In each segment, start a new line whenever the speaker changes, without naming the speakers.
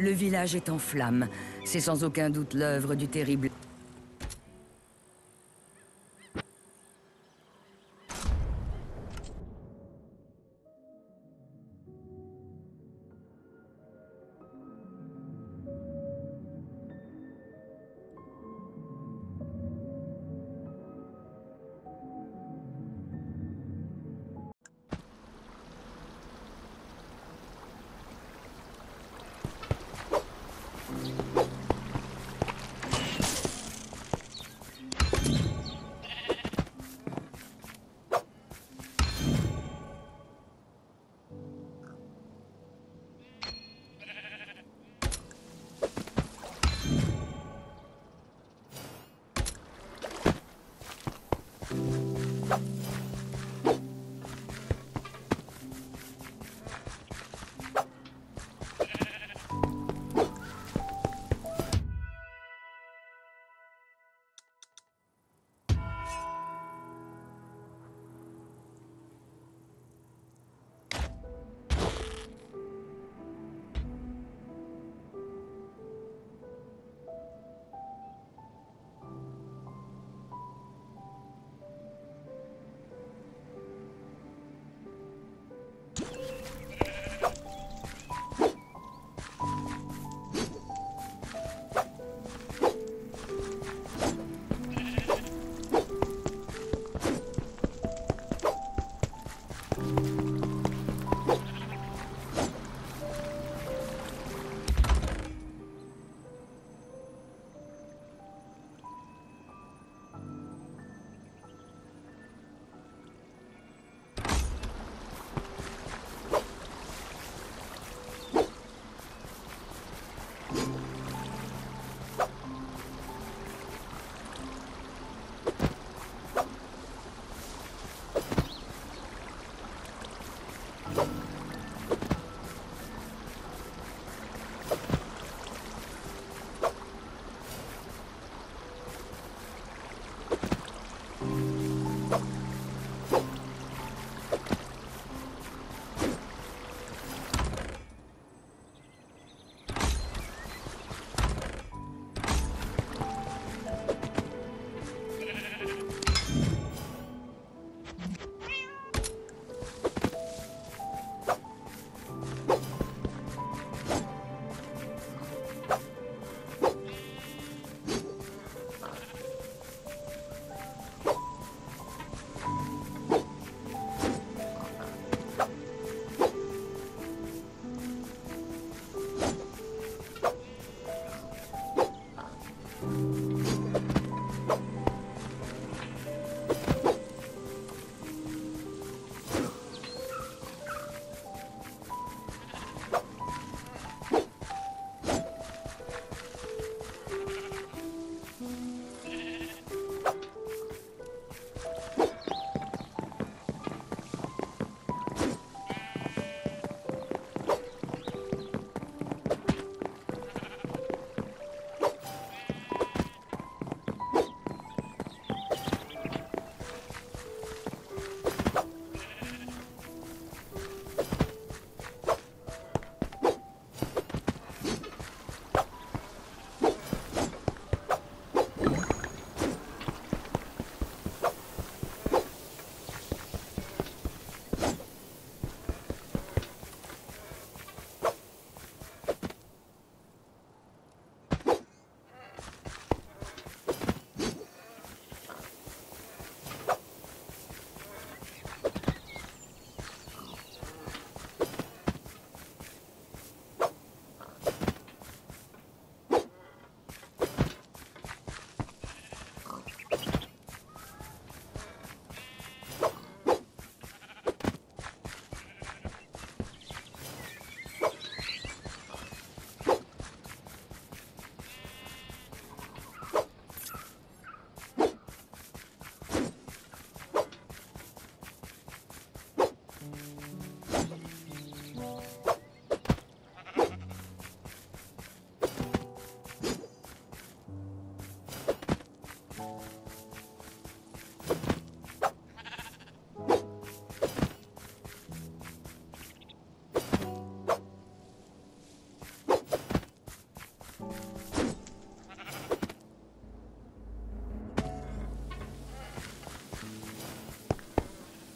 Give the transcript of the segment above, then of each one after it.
Le village est en flammes. C'est sans aucun doute l'œuvre du terrible...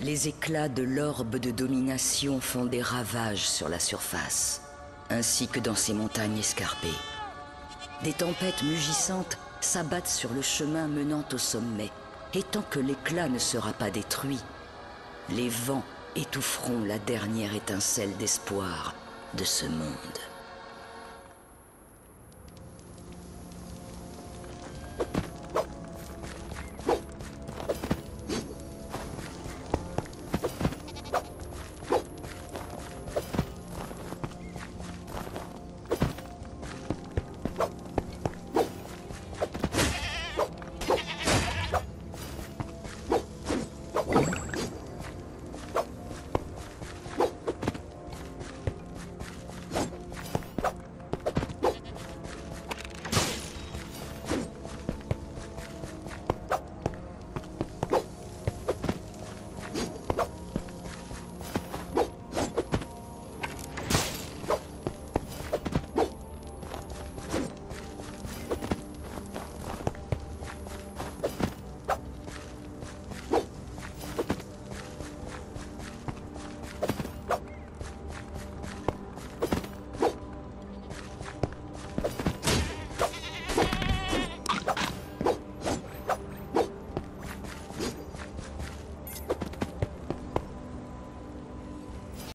Les éclats de l'orbe de domination font des ravages sur la surface, ainsi que dans ces montagnes escarpées. Des tempêtes mugissantes s'abattent sur le chemin menant au sommet, et tant que l'éclat ne sera pas détruit, les vents étoufferont la dernière étincelle d'espoir de ce monde.